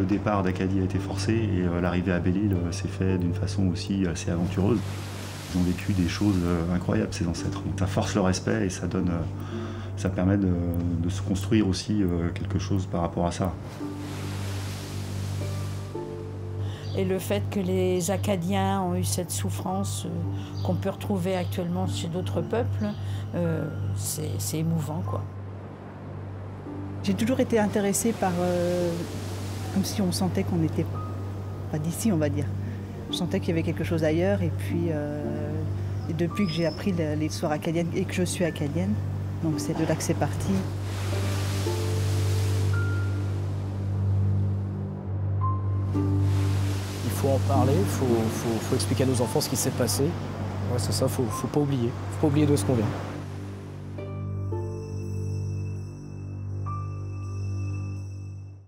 Le départ d'Acadie a été forcé et euh, l'arrivée à Belle-Île euh, s'est fait d'une façon aussi assez aventureuse. Ils ont vécu des choses euh, incroyables, ces ancêtres. ça force le respect et ça, donne, ça permet de, de se construire aussi quelque chose par rapport à ça. Et le fait que les Acadiens ont eu cette souffrance qu'on peut retrouver actuellement chez d'autres peuples, c'est émouvant. quoi. J'ai toujours été intéressée par. Euh, comme si on sentait qu'on n'était pas d'ici, on va dire. Je sentais qu'il y avait quelque chose ailleurs. Et puis, euh, et depuis que j'ai appris l'histoire acadienne et que je suis acadienne, donc c'est de là que c'est parti. Il faut en parler, il faut, expliquer à nos enfants ce qui s'est passé. Ouais, c'est ça, il faut, faut pas oublier. Il faut pas oublier d'où est-ce qu'on vient.